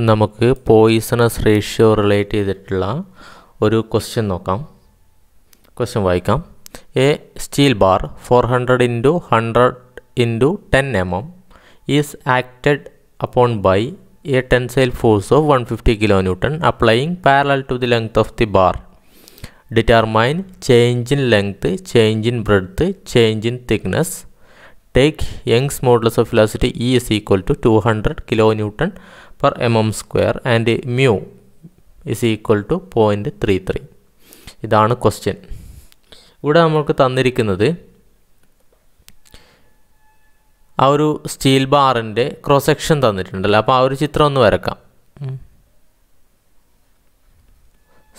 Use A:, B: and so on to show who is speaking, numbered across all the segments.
A: നമുക്ക് poisonous ratio relate ചെയ്തിട്ടുള്ള ഒരു ക്വസ്റ്റ്യൻ നോക്കാം. ക്വസ്റ്റ്യൻ വായിക്കാം. A steel bar four hundred into hundred into ten M M is acted upon by a tensile force of one fifty kilo newton applying parallel to the length of the bar determine change in length change in breadth change in thickness take Young's modulus of velocity E is equal to 200 kilonewton per mm square and mu is equal to 0.33 ഇതാണ് question ഇവിടെ നമുക്ക് തന്നിരിക്കുന്നത് ആ ഒരു steel ബാറിന്റെ cross section തന്നിട്ടുണ്ടല്ലോ. അപ്പോൾ ആ ഒരു ചിത്രം ഒന്ന് വരക്കാം.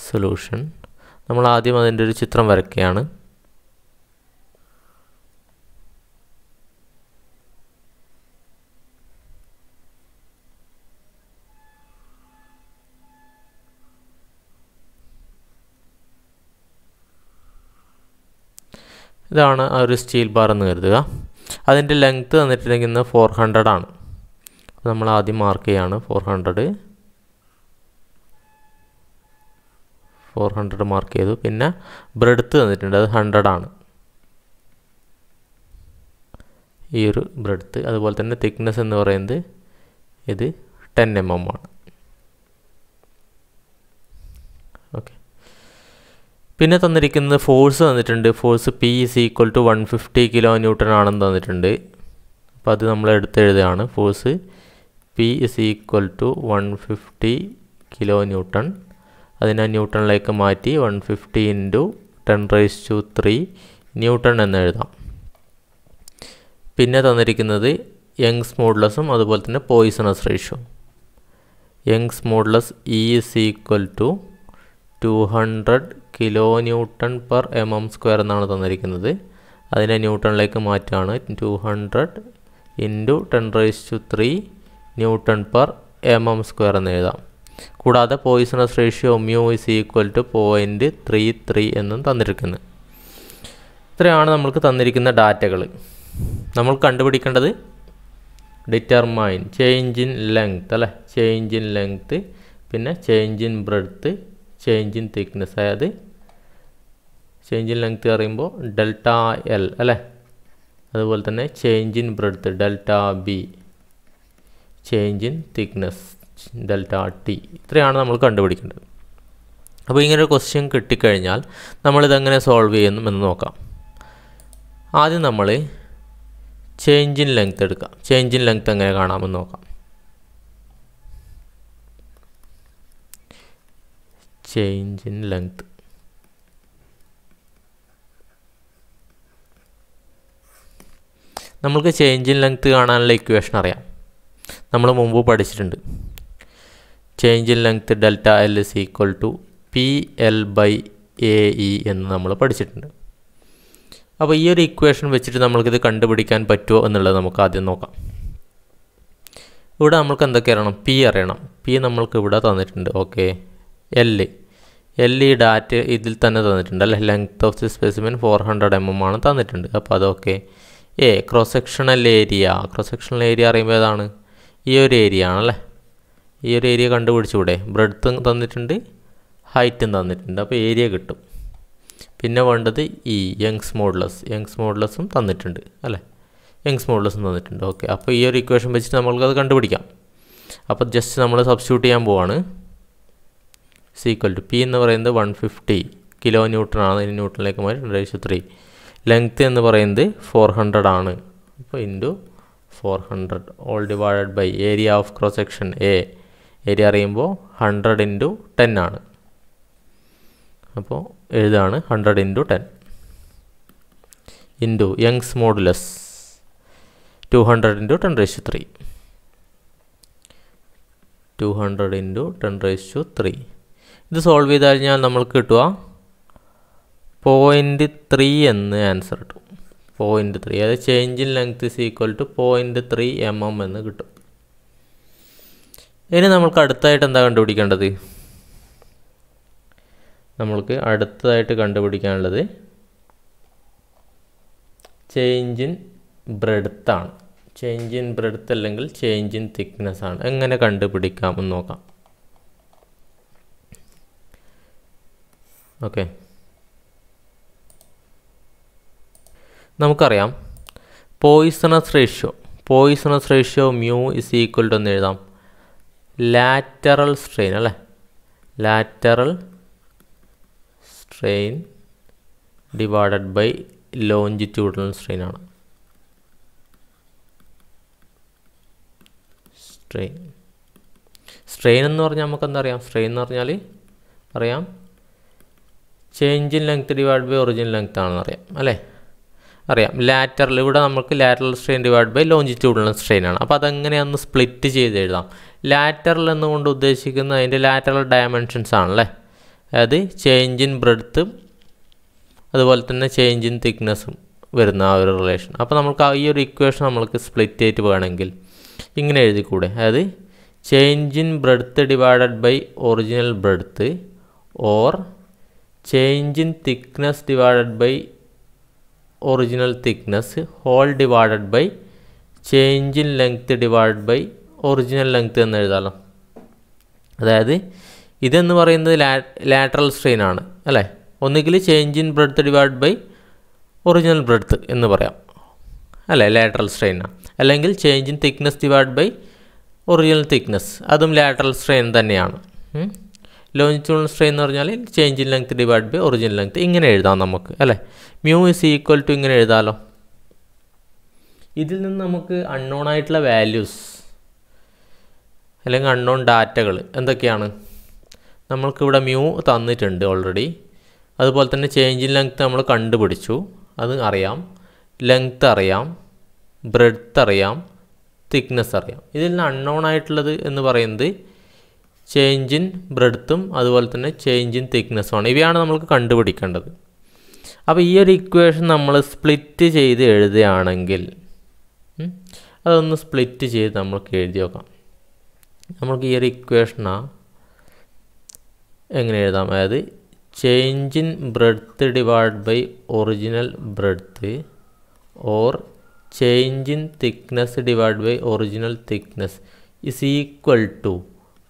A: സൊല്യൂഷൻ നമ്മൾ ആദ്യം അതിന്റെ ഒരു ചിത്രം വരയ്ക്കുകയാണ്. ഇതാണ് ആ ഒരു സ്റ്റീൽ ബാർ എന്ന് കരുതുക. അതിന്റെ ലെങ്ത്ത് തന്നിട്ടുണ്ടെങ്കിൽ ഫോർ ഹൺഡ്രഡ് ആണ്. നമ്മൾ ആദ്യം മാർക്ക് ചെയ്യാണ്. Four hundred four hundred mark ചെയ്തു. പിന്നെ ബ്രെഡ്ത്ത് തന്നിട്ടുണ്ട്. അത് ഹൺഡ്രഡ് ആണ്. ഈ ഒരു ബ്രെഡ്ത്ത് അതുപോലെ തന്നെ തിക്നെസ് എന്ന് പറയുന്നത് ഇത് ടെൻ എം എം ആണ്. ഓക്കെ പിന്നെ തന്നിരിക്കുന്നത് ഫോഴ്സ് തന്നിട്ടുണ്ട്. Force P is equal to one fifty kilo newton ആണെന്ന് തന്നിട്ടുണ്ട്. അപ്പോൾ അത് നമ്മൾ എടുത്തെഴുതുകയാണ് force P is equal to one fifty kilo newton അതിനെ ന്യൂട്ടണിലേക്ക് മാറ്റി one fifty into ten raise to three newton എന്ന് എഴുതാം. പിന്നെ തന്നിരിക്കുന്നത് യങ്സ് മോഡ്ലസും അതുപോലെ തന്നെ Poisson's ratio Young's modulus E is equal to two hundred kilo newton per M M square എന്നാണ് തന്നിരിക്കുന്നത്. അതിനെ ന്യൂട്ടണിലേക്ക് മാറ്റുകയാണ് two hundred into ten raise to three newton per M M square എന്ന് എഴുതാം. കൂടാതെ Poisson's ratio mu is equal to point three three എന്നും തന്നിരിക്കുന്നത് ഇത്രയാണ് നമ്മൾക്ക് തന്നിരിക്കുന്ന ഡാറ്റകൾ നമ്മൾ കണ്ടുപിടിക്കേണ്ടത് ഡിറ്റർമൈൻ ചേഞ്ച് ഇൻ ലെങ്ത് അല്ലേ? ചേഞ്ച് ഇൻ ലെങ്ത് പിന്നെ change in breadth change in thickness അതായത് ചേഞ്ച് ഇൻ ലെങ്ത് പറയുമ്പോൾ ഡെൽറ്റ എൽ അല്ലേ? അതുപോലെ തന്നെ change in breadth delta B change in thickness delta T ഇത്രയാണ് നമ്മൾ കണ്ടുപിടിക്കേണ്ടത്. അപ്പോൾ ഇങ്ങനെ ഒരു ക്വസ്റ്റ്യൻ കിട്ടിക്കഴിഞ്ഞാൽ നമ്മളിതെങ്ങനെ സോൾവ് ചെയ്യുന്നു എന്ന് നോക്കാം. ആദ്യം നമ്മൾ ചേഞ്ച് ഇൻ ലെങ്ത് എടുക്കാം. ചേഞ്ച് ഇൻ ലെങ്ത് എങ്ങനെ കാണാമെന്ന് നോക്കാം. ചേഞ്ച് ഇൻ ലെങ്ത് നമ്മൾക്ക് ചേഞ്ച് ഇൻ ലെങ്ത് കാണാനുള്ള ഇക്വേഷൻ അറിയാം. നമ്മൾ മുമ്പ് പഠിച്ചിട്ടുണ്ട്. Change in length delta L is equal to P L by A E എന്ന് നമ്മൾ പഠിച്ചിട്ടുണ്ട്. അപ്പോൾ ഈ ഒരു ഇക്വേഷൻ വെച്ചിട്ട് നമ്മൾക്കിത് കണ്ടുപിടിക്കാൻ പറ്റുമോ എന്നുള്ളത് നമുക്ക് ആദ്യം നോക്കാം. ഇവിടെ നമ്മൾക്ക് എന്തൊക്കെ അറിയണം? പി അറിയണം. പി നമ്മൾക്ക് ഇവിടെ തന്നിട്ടുണ്ട്. ഓക്കെ എൽ എൽ ഈ ഡാറ്റ ഇതിൽ തന്നെ തന്നിട്ടുണ്ട്. അല്ലേ? Length of the specimen four hundred M M ആണ് തന്നിട്ടുണ്ട്. അപ്പോൾ അതൊക്കെ A cross sectional area cross sectional area അറിയുമ്പോൾ ഏതാണ്? ഈ ഒരു ഏരിയ ആണല്ലേ? ഈ ഒരു ഏരിയ കണ്ടുപിടിച്ചുകൂടെ ബ്രെഡ്ത്തും തന്നിട്ടുണ്ട് ഹൈറ്റും തന്നിട്ടുണ്ട്. അപ്പോൾ ഏരിയ കിട്ടും. പിന്നെ വേണ്ടത് ഈ യങ്സ് മോഡുലസ് യങ്സ് മോഡുലസും തന്നിട്ടുണ്ട് അല്ലേ? യങ്സ് മോഡുലസും തന്നിട്ടുണ്ട്. ഓക്കെ അപ്പോൾ ഈ ഒരു ഇക്വേഷൻ വെച്ചിട്ട് നമ്മൾക്കത് കണ്ടുപിടിക്കാം. അപ്പോൾ ജസ്റ്റ് നമ്മൾ സബ്സ്റ്റിറ്റ്യൂട്ട് ചെയ്യാൻ പോവാണ്. സീക്വൽ ടു പി എന്ന് പറയുന്നത് വൺ ഫിഫ്റ്റി കിലോ ന്യൂട്ടൺ ആണ് ന്യൂട്ടണിലേക്ക് മാറി റേഷ്യോ ത്രീ. ലെങ്ത്ത് എന്ന് പറയുന്നത് ഫോർ ഹൺഡ്രഡ് ആണ്. അപ്പോൾ into four hundred all divided by area of cross section A area അറിയുമ്പോൾ ഹൺഡ്രഡ് ഇന്റു ടെൻ ആണ്. അപ്പോൾ എഴുതാണ് hundred into ten into Young's modulus two hundred into ten ratio three two hundred into ten ratio three ഇത് solve ചെയ്ത് കഴിഞ്ഞാൽ നമ്മൾക്ക് കിട്ടുക point three എന്ന് answer കിട്ടും. പോയിന്റ് ത്രീ അതായത് change in length is equal to point three M M എന്ന് കിട്ടും. ഇനി നമ്മൾക്ക് അടുത്തായിട്ട് എന്താ കണ്ടുപിടിക്കേണ്ടത്? നമ്മൾക്ക് അടുത്തതായിട്ട് കണ്ടുപിടിക്കാനുള്ളത് ചേഞ്ച് ഇൻ ബ്രെഡത്താണ് ചേഞ്ച് ഇൻ ബ്രെഡ്ത്ത് അല്ലെങ്കിൽ ചേഞ്ച് ഇൻ തിക്നെസ് ആണ്. എങ്ങനെ കണ്ടുപിടിക്കാം എന്ന് നോക്കാം. ഓക്കെ നമുക്കറിയാം. Poisson's ratio. Poisson's ratio mu is equal to എന്ന് എഴുതാം. ലാറ്ററൽ സ്ട്രെയിൻ അല്ലേ? Lateral strain divided by longitudinal strain ആണ്. സ്ട്രെയിൻ. സ്ട്രെയിൻ എന്ന് പറഞ്ഞാൽ നമുക്ക് എന്താ അറിയാം സ്ട്രെയിൻ എന്ന് പറഞ്ഞാൽ അറിയാം. Change in length divide by original length ആണെന്ന് അറിയാം. അല്ലേ? അറിയാം. ലാറ്ററൽ ഇവിടെ നമുക്ക് lateral strain divide by longitudinal strain ആണ്. അപ്പോൾ അതെങ്ങനെയൊന്ന് സ്പ്ലിറ്റ് ചെയ്ത് എഴുതാം. ലാറ്ററൽ എന്നുകൊണ്ട് ഉദ്ദേശിക്കുന്നത് അതിന്റെ ലാറ്ററൽ ഡയമെൻഷൻസ് ആണല്ലേ? അതായത് ചേഞ്ച് ഇൻ ബ്രെഡ്ത്തും അതുപോലെ തന്നെ ചേഞ്ച് ഇൻ തിക്നെസ്സും വരുന്ന ആ ഒരു റിലേഷൻ അപ്പോൾ നമുക്ക് ഈ ഒരു ഇക്വേഷൻ നമുക്ക് സ്പ്ലിറ്റ് ആയിട്ട് വേണമെങ്കിൽ ഇങ്ങനെ എഴുതിക്കൂടെ. അതായത് change in breadth divided by original breadth or change in thickness divided by original thickness whole divided by change in length divide by original length എന്ന് എഴുതാമല്ലോ അതായത് ഇതെന്ന് പറയുന്നത് ലാറ്ററൽ സ്ട്രെയിൻ ആണ് അല്ലേ? ഒന്നുകിൽ change in breadth divide by original breadth എന്ന് പറയാം അല്ലേ? ലാറ്ററൽ സ്ട്രെയിൻ അല്ലെങ്കിൽ change in thickness divide by original thickness അതും ലാറ്ററൽ സ്ട്രെയിൻ തന്നെയാണ്. ലോഞ്ചിറ്റ്യൂണൽ സ്ട്രെയിൻ എന്ന് പറഞ്ഞാൽ change in length divide by original length ഇങ്ങനെ എഴുതാം നമുക്ക് അല്ലേ? മ്യൂ ഇസ് ഈക്വൽ ടു ഇങ്ങനെ എഴുതാമല്ലോ ഇതിൽ നിന്ന് നമുക്ക് അൺനോൺ ആയിട്ടുള്ള വാല്യൂസ് അല്ലെങ്കിൽ അൺനോൺ ഡാറ്റകൾ എന്തൊക്കെയാണ്? നമ്മൾക്കിവിടെ മ്യൂ തന്നിട്ടുണ്ട് ഓൾറെഡി അതുപോലെ തന്നെ ചേഞ്ച് ഇൻ ലെങ്ത് നമ്മൾ കണ്ടുപിടിച്ചു. അത് അറിയാം. ലെങ്ത് അറിയാം. ബ്രെഡ്ത്ത് അറിയാം. തിക്നെസ് അറിയാം. ഇതിൽ അൺനോൺ ആയിട്ടുള്ളത് എന്ന് പറയുന്നത് ചേഞ്ച് ഇൻ ബ്രെഡ്ത്തും അതുപോലെ തന്നെ ചേഞ്ച് ഇൻ തിക്നെസ്സുമാണ് ഇവയാണ് നമുക്ക് കണ്ടുപിടിക്കേണ്ടത്. അപ്പോൾ ഈ ഒരു ഇക്വേഷൻ നമ്മൾ സ്പ്ലിറ്റ് ചെയ്ത് എഴുതുകയാണെങ്കിൽ അതൊന്ന് സ്പ്ലിറ്റ് ചെയ്ത് നമ്മൾക്ക് എഴുതി നോക്കാം. നമുക്ക് ഈ ഒരു ഇക്വേഷനാ എങ്ങനെ എഴുതാം? അതായത് change in breadth divide by original breadth or change in thickness divide by original thickness is equal to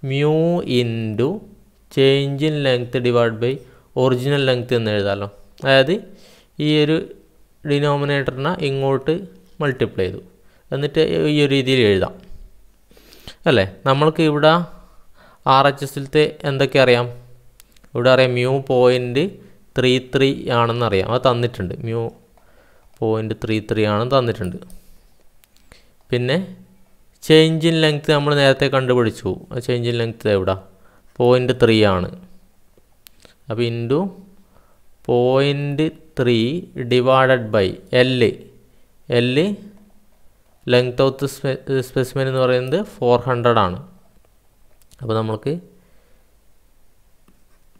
A: mu into change in length divide by original length എന്ന് എഴുതാമല്ലോ അതായത് ഈ ഒരു ഡിനോമിനേറ്ററിനെ ഇങ്ങോട്ട് മൾട്ടിപ്ലൈ ചെയ്തു. എന്നിട്ട് ഈ ഒരു രീതിയിൽ എഴുതാം. അല്ലേ? നമ്മൾക്ക് ഇവിടെ ആർ എച്ച് എസിലത്തെ എന്തൊക്കെ അറിയാം? ഇവിടെ അറിയാം മ്യൂ പോയിന്റ് ത്രീ ത്രീ ആണെന്ന് അറിയാം. അത് തന്നിട്ടുണ്ട്. മ്യൂ പോയിന്റ് ത്രീ ത്രീ ആണെന്ന് തന്നിട്ടുണ്ട്. പിന്നെ ചേഞ്ച് ഇൻ ലെങ്ത് നമ്മൾ നേരത്തെ കണ്ടുപിടിച്ചു. ചേഞ്ച് ഇൻ ലെങ്ത് എവിടെ? പോയിന്റ് ത്രീ ആണ്. അപ്പോൾ into point three divided by L L length of the specimen എന്ന് പറയുന്നത് ഫോർ ഹൺഡ്രഡ് ആണ്. അപ്പോൾ നമുക്ക്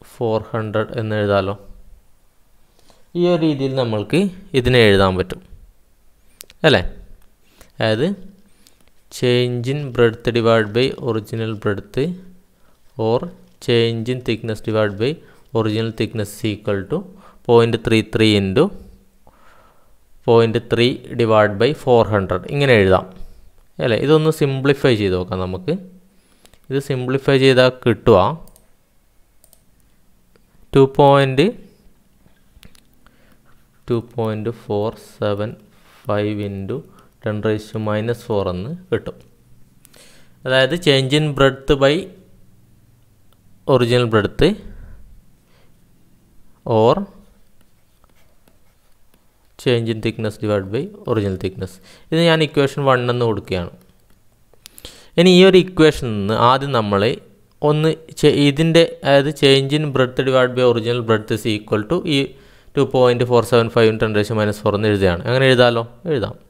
A: ഫോർ ഹൺഡ്രഡ് എന്ന് എഴുതാമല്ലോ ഈ ഒരു രീതിയിൽ നമ്മൾക്ക് ഇതിനെ എഴുതാൻ പറ്റും. അല്ലേ? അതായത് change in breadth divide by original breadth or change in thickness divide by original thickness equal to point three three into point three divide by four hundred ഇങ്ങനെ എഴുതാം. അല്ലേ? ഇതൊന്ന് സിംപ്ലിഫൈ ചെയ്ത് നോക്കാം നമുക്ക്. ഇത് സിംപ്ലിഫൈ ചെയ്താൽ കിട്ടുക two point two point four seven five into ten raise minus four എന്ന് കിട്ടും. അതായത് change in breadth by original breadth or change in thickness divide by original thickness ഇത് ഞാൻ ഇക്വേഷൻ വൺ എന്ന് കൊടുക്കുകയാണ്. ഇനി ഈ ഒരു ഇക്വേഷൻ നിന്ന് ആദ്യം നമ്മൾ ഒന്ന് ഇതിന്റെ അതായത് change in breadth divide by original breadth is equal to ഈ two point four seven five ten ratio minus four എന്ന് എഴുതുകയാണ്. അങ്ങനെ എഴുതാമല്ലോ എഴുതാം.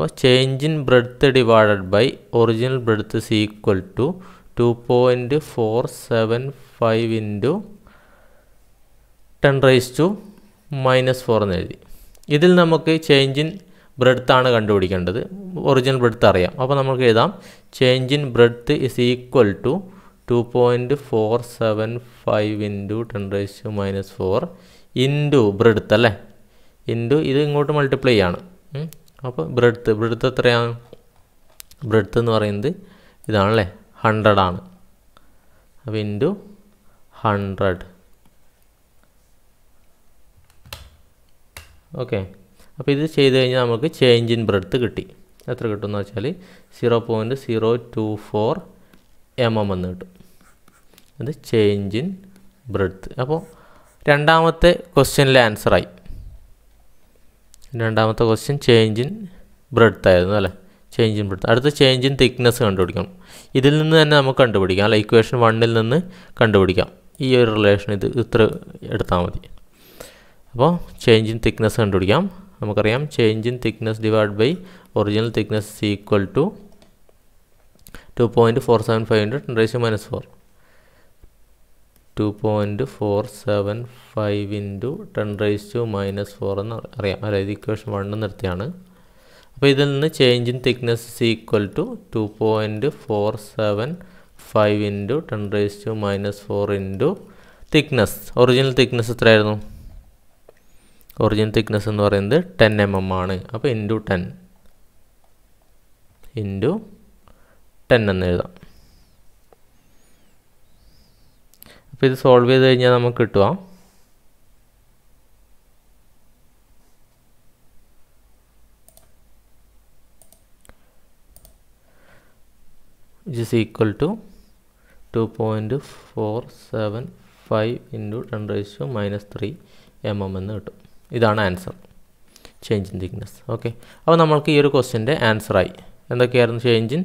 A: അപ്പോൾ change in breadth divided by original breadth is equal to two point four seven five into ten raise to minus four എന്ന് എഴുതി. ഇതിൽ നമുക്ക് ചേഞ്ച് ഇൻ ബ്രെഡ്ത്താണ് കണ്ടുപിടിക്കേണ്ടത്. ഒറിജിനൽ ബ്രെഡ്ത്ത് അറിയാം. അപ്പോൾ നമുക്ക് എഴുതാം. Change in breadth is equal to two point four seven five into ten raise minus four into breadth അല്ലേ? ഇന്റു ഇത് ഇങ്ങോട്ട് മൾട്ടിപ്ലൈ ആണ് അപ്പോൾ ബ്രെഡ്ത്ത് ബ്രെഡ്ത്ത് എത്രയാണ് ബ്രെഡ്ത്ത് എന്ന് പറയുന്നത് ഇതാണല്ലേ? ഹൺഡ്രഡ് ആണ്. അപ്പോൾ ഇന്റു ഹൺഡ്രഡ് ഓക്കെ അപ്പോൾ ഇത് ചെയ്ത് കഴിഞ്ഞാൽ നമുക്ക് ചേഞ്ച് ഇൻ ബ്രെഡ്ത്ത് കിട്ടി. എത്ര കിട്ടുമെന്ന് വെച്ചാൽ zero point zero two four M M എന്ന് കിട്ടും. അത് ചേഞ്ച് ഇൻ ബ്രെഡ്ത്ത് അപ്പോൾ രണ്ടാമത്തെ ക്വസ്റ്റ്യനിലെ ആൻസറായി രണ്ടാമത്തെ ക്വസ്റ്റ്യൻ ചേഞ്ച് ഇൻ ബ്രെഡ്ത്ത് ആയിരുന്നു അല്ലേ? ചേഞ്ച് ഇൻ ബ്രെഡ്ത്ത് അടുത്ത ചേഞ്ച് ഇൻ തിക്നെസ് കണ്ടുപിടിക്കണം. ഇതിൽ നിന്ന് തന്നെ നമുക്ക് കണ്ടുപിടിക്കാം അല്ല? ഇക്വേഷൻ വണ്ണിൽ നിന്ന് കണ്ടുപിടിക്കാം. ഈ ഒരു റിലേഷൻ ഇത് ഇത്ര എടുത്താൽ മതി. അപ്പോൾ ചേഞ്ച് ഇൻ തിക്നെസ് കണ്ടുപിടിക്കാം. നമുക്കറിയാം change in thickness divide by original thickness equal to two point four seven five into ten raise minus four two point four seven five into ten raise to minus four എന്ന് അറിയാം. അതായത് equation one നിർത്തിയാണ്. അപ്പോൾ ഇതിൽ നിന്ന് change in thickness is equal to two point four seven five into ten raise to minus four into thickness original thickness എത്രയായിരുന്നു? Original thickness എന്ന് പറയുന്നത് ടെൻ എം എം ആണ്. അപ്പോൾ ഇന്റു ടെൻ ഇന്റു ടെൻ എന്ന് എഴുതാം. അപ്പോൾ ഇത് സോൾവ് ചെയ്ത് കഴിഞ്ഞാൽ നമുക്ക് കിട്ടുക is equal to two point four seven five into ten ratio minus three M M എന്ന് കിട്ടും. ഇതാണ് answer change in thickness okay അപ്പോൾ നമ്മൾക്ക് ഈ ഒരു ക്വസ്റ്റ്യന്റെ ആൻസറായി എന്തൊക്കെയായിരുന്നു ചേഞ്ച് ഇൻ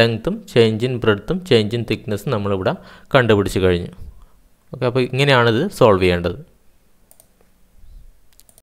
A: ലെങ്ത്തും ചേഞ്ച് ഇൻ ബ്രെഡ്ത്തും ചേഞ്ച് ഇൻ തിക്നെസ്സും നമ്മളിവിടെ കണ്ടുപിടിച്ച് കഴിഞ്ഞു. ഓക്കെ അപ്പോൾ ഇങ്ങനെയാണിത് സോൾവ് ചെയ്യേണ്ടത്.